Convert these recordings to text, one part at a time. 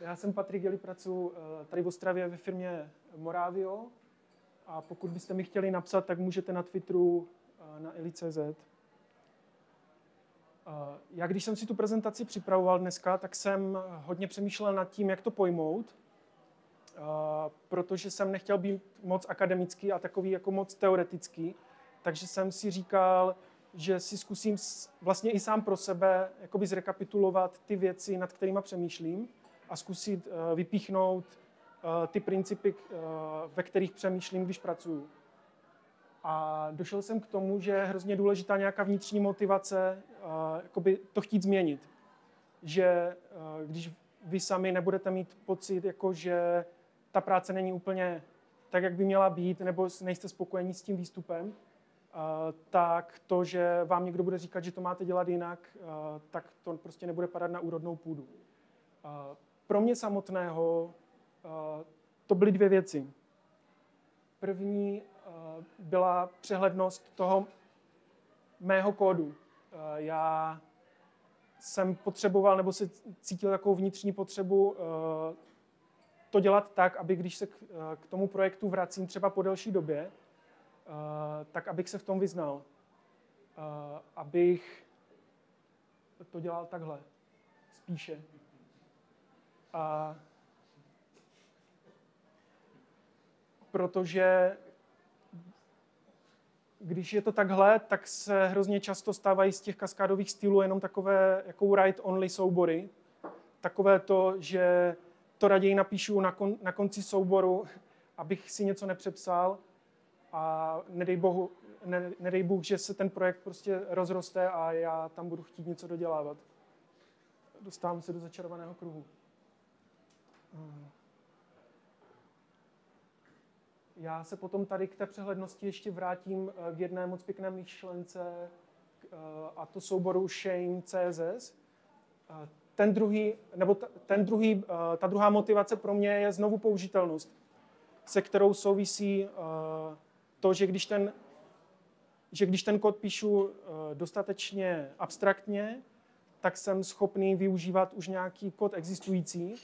Já jsem Patrik Geli, pracuji eh, tady v Ostravě ve firmě Moravio. A pokud byste mi chtěli napsat, tak můžete na Twitteru eh, na eli.cz. Eh, já když jsem si tu prezentaci připravoval dneska, tak jsem hodně přemýšlel nad tím, jak to pojmout, protože jsem nechtěl být moc akademický a takový jako moc teoretický, takže jsem si říkal, že si zkusím vlastně i sám pro sebe jakoby zrekapitulovat ty věci, nad kterými přemýšlím a zkusit eh, vypíchnout eh, ty principy, eh, ve kterých přemýšlím, když pracuju. A došel jsem k tomu, že je hrozně důležitá nějaká vnitřní motivace jakoby to chtít změnit. Že když vy sami nebudete mít pocit, jako že ta práce není úplně tak, jak by měla být, nebo nejste spokojení s tím výstupem, tak to, že vám někdo bude říkat, že to máte dělat jinak, tak to prostě nebude padat na úrodnou půdu. Pro mě samotného to byly dvě věci. První byla přehlednost toho mého kódu. Já jsem potřeboval, nebo si cítil takovou vnitřní potřebu to dělat tak, aby když se k tomu projektu vracím třeba po delší době, tak abych se v tom vyznal. Abych to dělal takhle, spíše. A protože když je to takhle, tak se hrozně často stávají z těch kaskádových stylů jenom takové jako write-only soubory. Takové to, že to raději napíšu na, kon, na konci souboru, abych si něco nepřepsal a nedej, bohu, ne, nedej Bůh, že se ten projekt prostě rozroste a já tam budu chtít něco dodělávat. Dostávám se do začarovaného kruhu. Hmm. Já se potom tady k té přehlednosti ještě vrátím eh, k jedné moc pěkné myšlence, eh, a to souboru Shame CSS. Eh, ten druhý, nebo ten druhý, ta druhá motivace pro mě je znovu použitelnost, se kterou souvisí to, že když ten, že když ten kód píšu dostatečně abstraktně, tak jsem schopný využívat už nějaký kód existující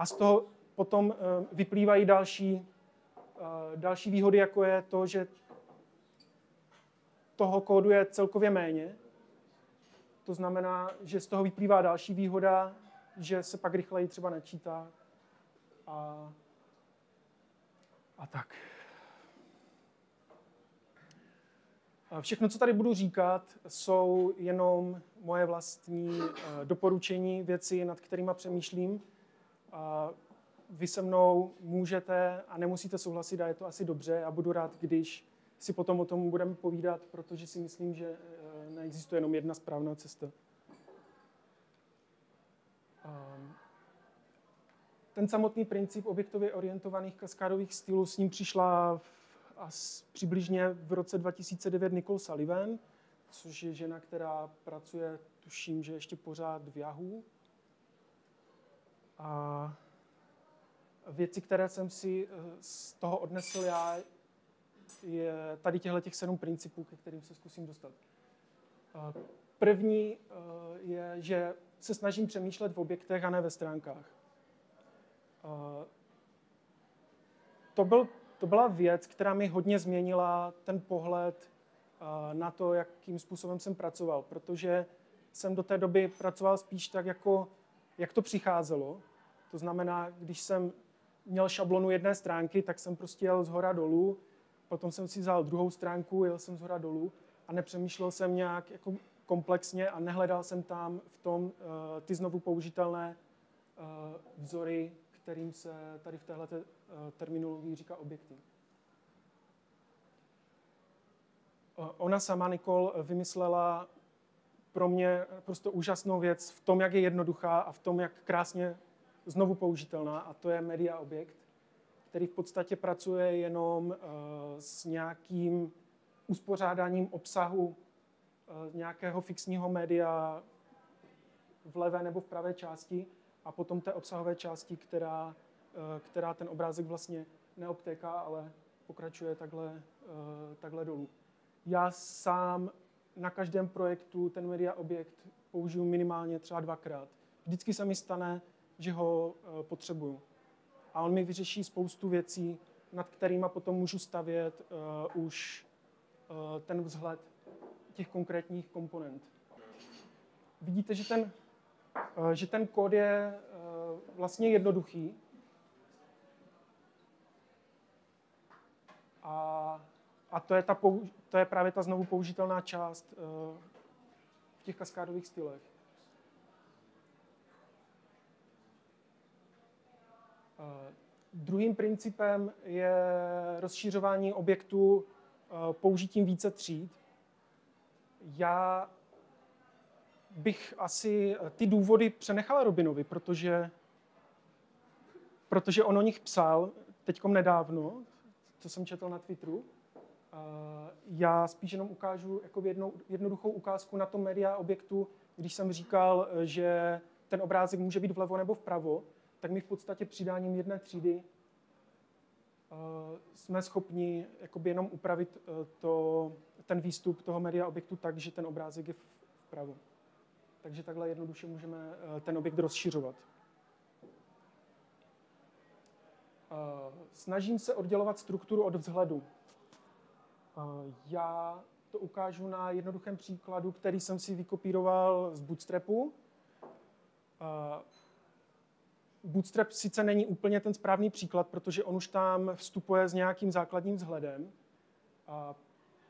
a z toho potom eh, vyplývají další, eh, další výhody, jako je to, že toho kódu je celkově méně. To znamená, že z toho vyplývá další výhoda, že se pak rychleji třeba načítá a, a tak. Všechno, co tady budu říkat, jsou jenom moje vlastní eh, doporučení, věci, nad kterými přemýšlím vy se mnou můžete a nemusíte souhlasit a je to asi dobře. Já budu rád, když si potom o tom budeme povídat, protože si myslím, že eh, neexistuje jenom jedna správná cesta. Ehm, ten samotný princip objektově orientovaných kaskádových stylů s ním přišla v, as, přibližně v roce 2009 Nicole Sullivan, což je žena, která pracuje, tuším, že ještě pořád v Yahoo. A věci, které jsem si eh, z toho odnesl já, je tady těchto těch sedm principů, ke kterým se zkusím dostat. Eh, první eh, je, že se snažím přemýšlet v objektech a ne ve stránkách. To, byl, to byla věc, která mi hodně změnila ten pohled na to, jakým způsobem jsem pracoval, protože jsem do té doby pracoval spíš tak, jako, jak to přicházelo. To znamená, když jsem měl šablonu jedné stránky, tak jsem prostě jel z hora dolů, potom jsem si vzal druhou stránku, jel jsem z hora dolů a nepřemýšlel jsem nějak jako komplexně a nehledal jsem tam v tom uh, ty znovu použitelné uh, vzory, kterým se tady v téhle uh, terminologii říká objekty. Ona sama, Nicole, vymyslela pro mě prostě úžasnou věc v tom, jak je jednoduchá a v tom, jak krásně znovu použitelná a to je media objekt, který v podstatě pracuje jenom eh, s nějakým uspořádáním obsahu eh, nějakého fixního média v levé nebo v pravé části a potom té obsahové části, která, eh, která ten obrázek vlastně neobtéká, ale pokračuje takhle, takhle dolů. Já sám na každém projektu ten media objekt použiju minimálně třeba dvakrát. Vždycky se mi stane, že ho potřebuju. A on mi vyřeší spoustu věcí, nad kterými potom můžu stavět uh, už uh, ten vzhled těch konkrétních komponent. Vidíte, že ten, uh, že ten kód je uh, vlastně jednoduchý. A, a to, je ta, to je právě ta znovu použitelná část uh, v těch kaskádových stylech. Druhým principem je rozšířování objektů eh, použitím více tříd. Já bych asi ty důvody přenechal Robinovi, protože, protože on o nich psal teďkom nedávno, co jsem četl na Twitteru. Eh, já spíš jenom ukážu jako jednou, jednoduchou ukázku na tom media objektu, když jsem říkal, eh, že ten obrázek může být vlevo nebo vpravo, tak my v podstatě přidáním jedné třídy uh, jsme schopni jakoby jenom upravit uh, to, ten výstup toho media objektu tak, že ten obrázek je vpravo. Takže takhle jednoduše můžeme uh, ten objekt rozšiřovat. Snažím se oddělovat strukturu od vzhledu. Já to ukážu na jednoduchém příkladu, který jsem si vykopíroval z Bootstrapu. Bootstrap sice není úplně ten správný příklad, protože on už tam vstupuje s nějakým základním vzhledem. A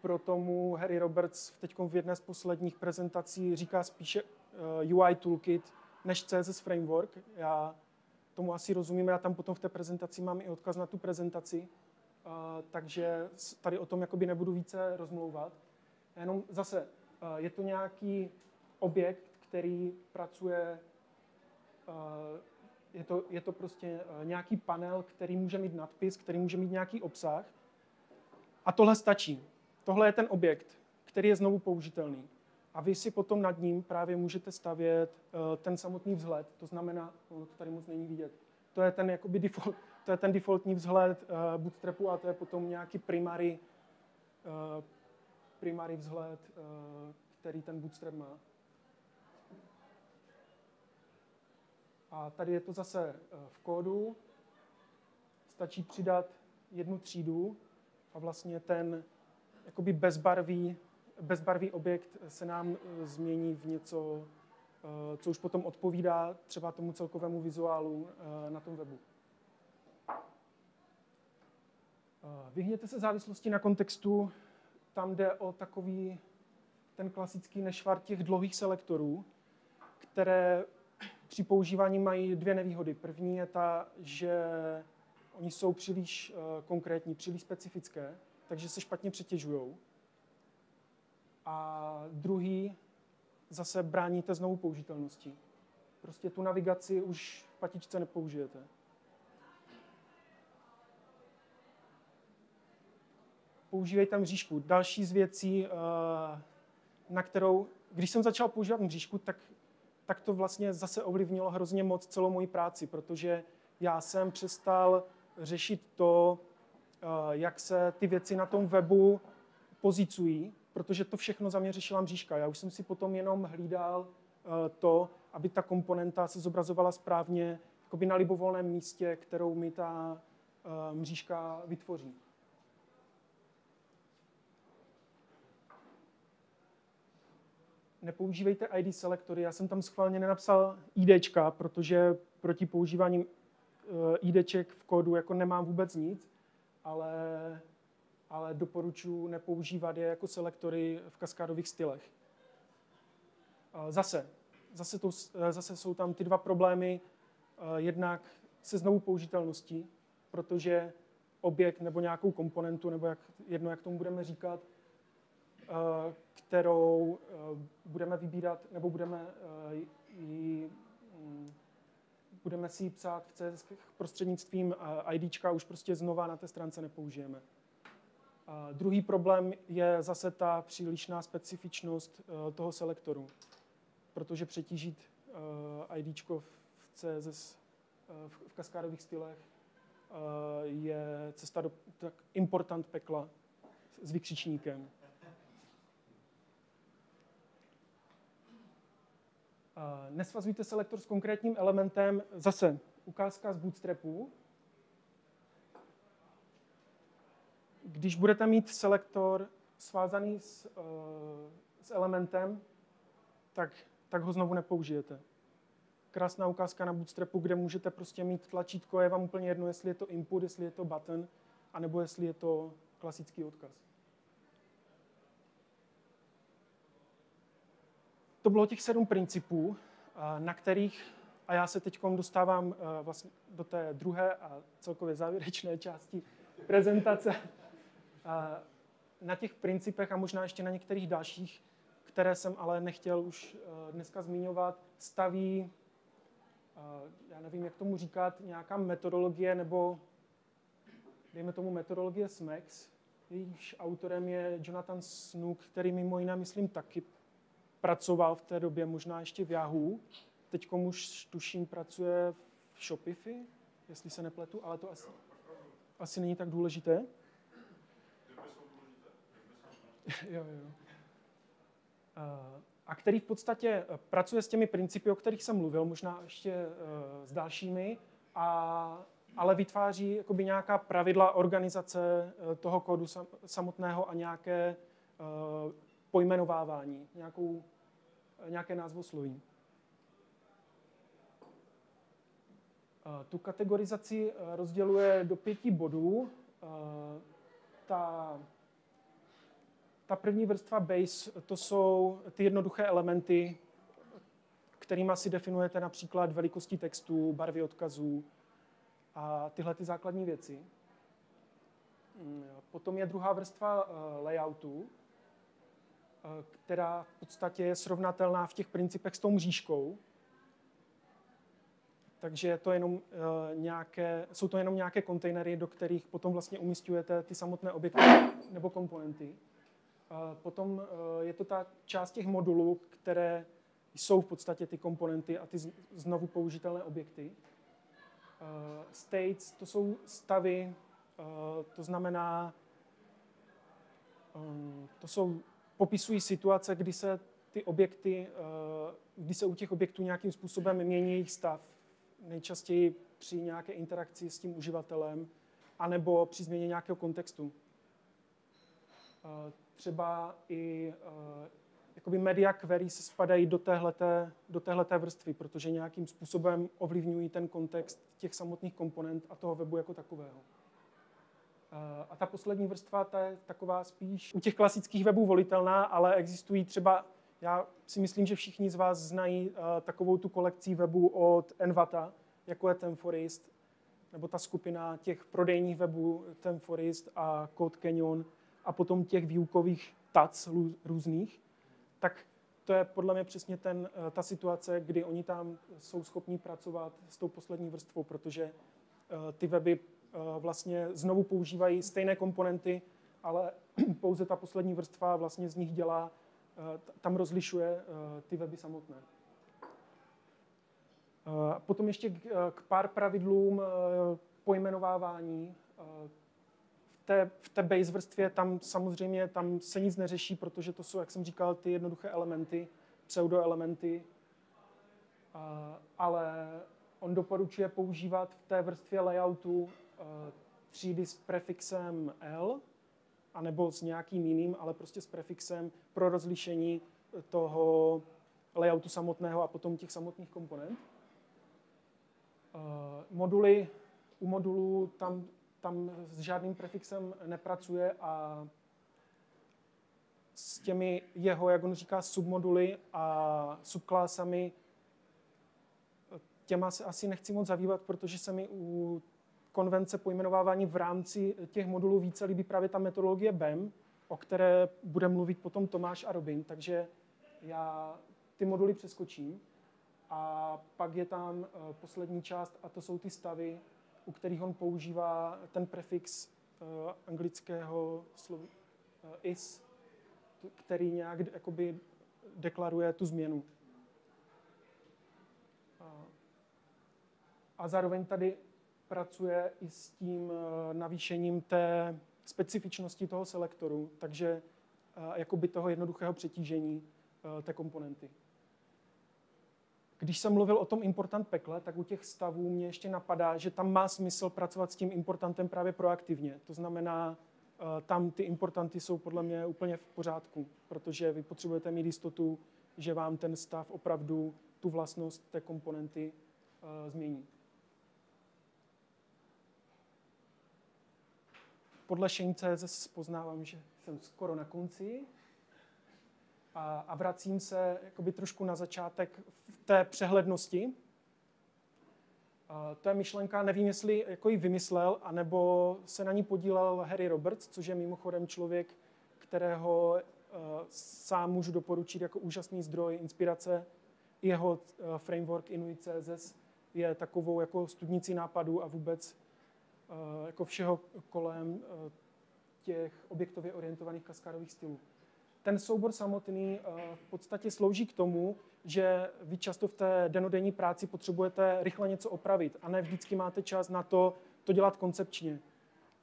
proto mu Harry Roberts teď v jedné z posledních prezentací říká spíše uh, UI Toolkit než CSS Framework. Já tomu asi rozumím, já tam potom v té prezentaci mám i odkaz na tu prezentaci, takže tady o tom jakoby nebudu více rozmlouvat. Jenom zase, uh, je to nějaký objekt, který pracuje uh, je to, je to prostě eh, nějaký panel, který může mít nadpis, který může mít nějaký obsah. A tohle stačí. Tohle je ten objekt, který je znovu použitelný. A vy si potom nad ním právě můžete stavět uh, ten samotný vzhled. To znamená, no, to tady moc není vidět, to je ten, jakoby default, to je ten defaultní vzhled uh, Bootstrapu a to je potom nějaký primary, primary vzhled, který ten Bootstrap má. A tady je to zase eh, v kódu. Stačí přidat jednu třídu a vlastně ten jakoby bezbarvý, bezbarvý objekt se nám eh, změní v něco, eh, co už potom odpovídá třeba tomu celkovému vizuálu na tom webu. Vyhněte se závislosti na kontextu. Tam jde o takový ten klasický nešvar těch dlouhých selektorů, které při používání mají dvě nevýhody. První je ta, že oni jsou příliš uh, konkrétní, příliš specifické, takže se špatně přetěžují. A druhý zase bráníte znovu použitelnosti. Prostě tu navigaci už v patičce nepoužijete. Používejte mřížku. Další z věcí, eh, na kterou, když jsem začal používat mřížku, tak tak to vlastně zase ovlivnilo hrozně moc celou moji práci, protože já jsem přestal řešit to, eh, jak se ty věci na tom webu pozicují, protože to všechno za mě řešila mřížka. Já už jsem si potom jenom hlídal eh, to, aby ta komponenta se zobrazovala správně na libovolném místě, kterou mi ta eh, mřížka vytvoří. Nepoužívejte ID selektory. Já jsem tam schválně nenapsal ID, protože proti používání eh, IDček v kódu jako nemám vůbec nic, ale, ale doporučuji nepoužívat je jako selektory v kaskádových stylech. Zase, zase, to, eh, zase jsou tam ty dva problémy. Eh, jednak se znovu použitelností, protože objekt nebo nějakou komponentu, nebo jak, jedno, jak tomu budeme říkat, Eh, kterou eh, budeme vybírat, nebo budeme, eh, ji, mm, budeme si ji psát v CSS prostřednictvím ID, už prostě znova na té stránce nepoužijeme. A druhý problém je zase ta přílišná specifičnost toho selektoru, protože přetížit ID v CSS v kaskádových stylech je cesta do tak important pekla s vykřičníkem. Nesvazujte selektor s konkrétním elementem. Zase ukázka z Bootstrapu. Když budete mít selektor svázaný s, uh, s elementem, tak, tak ho znovu nepoužijete. Krásná ukázka na Bootstrapu, kde můžete prostě mít tlačítko, je vám úplně jedno, jestli je to input, jestli je to button, anebo jestli je to klasický odkaz. To bylo těch sedm principů, eh, na kterých, a já se teď dostávám eh, vlastně do té druhé a celkově závěrečné části prezentace, eh, na těch principech a možná ještě na některých dalších, které jsem ale nechtěl už dneska zmiňovat, staví, já nevím, jak tomu říkat, nějaká metodologie nebo dejme tomu metodologie SMAX, jejíž autorem je Jonathan Snook, který mimo jiné, myslím, taky pracoval v té době možná ještě v Yahoo. Teď už tuším pracuje v Shopify, jestli se nepletu, ale to asi, asi není tak důležité. jo, jo. A který v podstatě eh, pracuje s těmi principy, o kterých jsem mluvil, možná ještě eh, s dalšími, a, ale vytváří jakoby nějaká pravidla organizace eh, toho kódu samotného a nějaké pojmenovávání, nějakou, nějaké názvosloví. Tu kategorizaci eh, rozděluje do pěti bodů. Eh, ta, ta první vrstva base, to jsou ty jednoduché elementy, kterými si definujete například velikosti textu, barvy odkazů a tyhle ty základní věci. Mm, potom je druhá vrstva eh, layoutu, Eh, která v podstatě je srovnatelná v těch principech s tou mřížkou. Takže to jenom, uh, nějaké, jsou to jenom nějaké kontejnery, do kterých potom vlastně umistujete ty samotné objekty nebo komponenty. Uh, potom je to ta část těch modulů, které jsou v podstatě ty komponenty a ty znovu použitelné objekty. States, to jsou stavy, to znamená, um, to jsou popisují situace, kdy se ty objekty, eh, kdy se u těch objektů nějakým způsobem mění jejich stav. Nejčastěji při nějaké interakci s tím uživatelem, anebo při změně nějakého kontextu. Eh, třeba i eh, jakoby media queries spadají do téhleté, do téhleté vrstvy, protože nějakým způsobem ovlivňují ten kontext těch samotných komponent a toho webu jako takového. A ta poslední vrstva, ta je taková spíš u těch klasických webů volitelná, ale existují třeba, já si myslím, že všichni z vás znají uh, takovou tu kolekci webů od Envata, jako je Temforist, nebo ta skupina těch prodejních webů Temforist a Code Canyon a potom těch výukových tac různých, tak to je podle mě přesně ten, uh, ta situace, kdy oni tam jsou schopni pracovat s tou poslední vrstvou, protože uh, ty weby Eh, vlastně znovu používají stejné komponenty, ale pouze ta poslední vrstva vlastně z nich dělá, eh, tam rozlišuje eh, ty weby samotné. Potom ještě k pár pravidlům pojmenovávání. V té, v té base vrstvě tam samozřejmě tam se nic neřeší, protože to jsou, jak jsem říkal, ty jednoduché elementy, pseudoelementy, ale on doporučuje používat v té vrstvě layoutu Eh, třídy s prefixem L, anebo s nějakým jiným, ale prostě s prefixem pro rozlišení toho layoutu samotného a potom těch samotných komponent. Eh, moduly, u modulů tam, tam s žádným prefixem nepracuje a s těmi jeho, jak on říká, submoduly a subklásami těma se asi nechci moc zabývat, protože se mi u konvence pojmenovávání v rámci těch modulů více líbí právě ta metodologie BEM, o které bude mluvit potom Tomáš a Robin, takže já ty moduly přeskočím. A pak je tam eh, poslední část a to jsou ty stavy, u kterých on používá ten prefix eh, anglického slova eh, is, který nějak jakoby deklaruje tu změnu. A zároveň tady pracuje i s tím eh, navýšením té specifičnosti toho selektoru, takže eh, jakoby toho jednoduchého přetížení eh, té komponenty. když jsem mluvil o tom important pekle, tak u těch stavů mě ještě napadá, že tam má smysl pracovat s tím importantem právě proaktivně. To znamená, tam ty importanty jsou podle mě úplně v pořádku, protože vy potřebujete mít jistotu, že vám ten stav opravdu tu vlastnost té komponenty změní. Podle Shane.cz poznávám, že jsem skoro na konci a, a vracím se jakoby trošku na začátek v té přehlednosti. To je myšlenka, nevím, jestli jako ji vymyslel, anebo se na ní podílel Harry Roberts, což je mimochodem člověk, kterého uh, sám můžu doporučit jako úžasný zdroj inspirace. Jeho uh, framework Inuit CSS je takovou jako studnicí nápadů a vůbec jako všeho kolem uh, těch objektově orientovaných kaskádových stylů ten soubor samotný eh, v podstatě slouží k tomu, že vy často v té denodenní práci potřebujete rychle něco opravit a ne vždycky máte čas na to, to dělat koncepčně.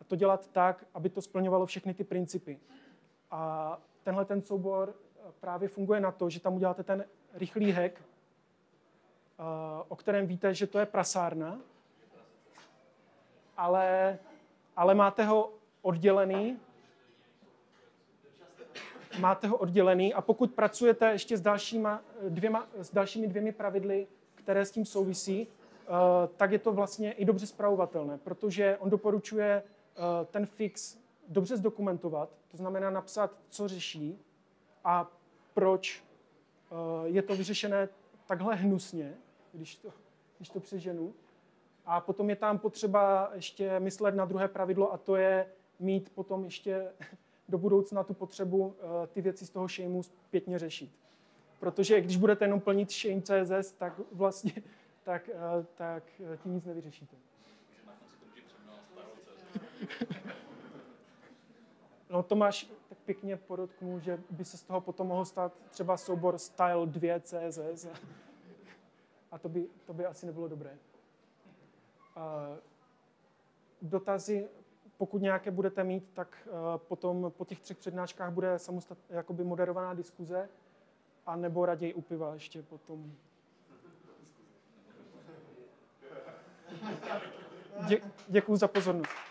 A to dělat tak, aby to splňovalo všechny ty principy. A tenhle ten soubor eh, právě funguje na to, že tam uděláte ten rychlý hack, eh, o kterém víte, že to je prasárna, ale, ale máte ho oddělený máte ho oddělený a pokud pracujete ještě s, dalšíma, dvěma, s dalšími dvěmi pravidly, které s tím souvisí, uh, tak je to vlastně i dobře zpravovatelné, protože on doporučuje uh, ten fix dobře zdokumentovat, to znamená napsat, co řeší a proč uh, je to vyřešené takhle hnusně, když to, když to přeženu. A potom je tam potřeba ještě myslet na druhé pravidlo a to je mít potom ještě do budoucna tu potřebu eh, ty věci z toho shameu zpětně řešit. Protože když budete jenom plnit shame CSS, tak vlastně tak, eh, tak eh, tím nic nevyřešíte. No Tomáš tak pěkně podotknul, že by se z toho potom mohl stát třeba soubor Style 2 CSS a to by, to by asi nebylo dobré. Dotazy pokud nějaké budete mít, tak uh, potom po těch třech přednáškách bude samostat, jakoby moderovaná diskuze, a nebo raději u piva ještě potom. Dě, děkuji za pozornost.